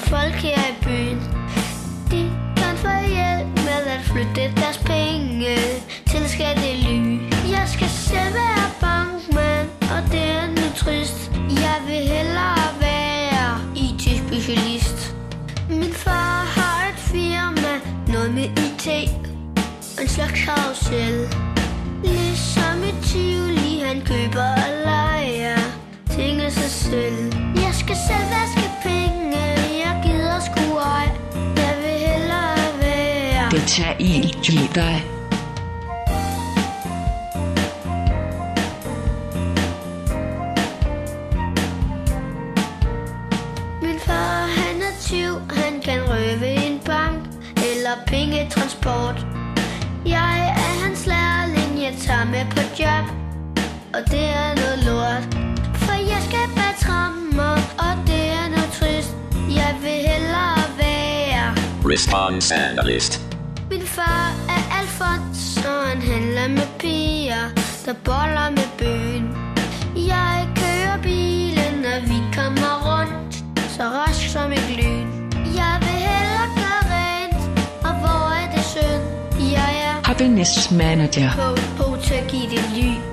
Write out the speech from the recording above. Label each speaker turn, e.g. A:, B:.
A: folk her i byen. De kan få hjælp med at flytte deres penge til skattely. Jeg skal selv være bankmand, og det er nu trist. Jeg vil hellere være IT-specialist. Min far har et firma, noget med IT, en slags karusel. Være
B: Det tager ild til dig.
A: Min far, han er tyv, han kan røve en bank eller pengetransport. Jeg er hans lærling, jeg tager med på job, og det er noget lort. For jeg skal bag trammer, og det er noget trist. Jeg vil hellere være.
C: Response analyst.
A: Far er Alfons, og han handler med piger, der boller med bøen. Jeg kører bilen, og vi kommer rundt, så rask som et lyn. Jeg vil hellere gøre rent, og hvor er det synd? Jeg er
B: Happiness Manager.
A: på, på til at give det ly.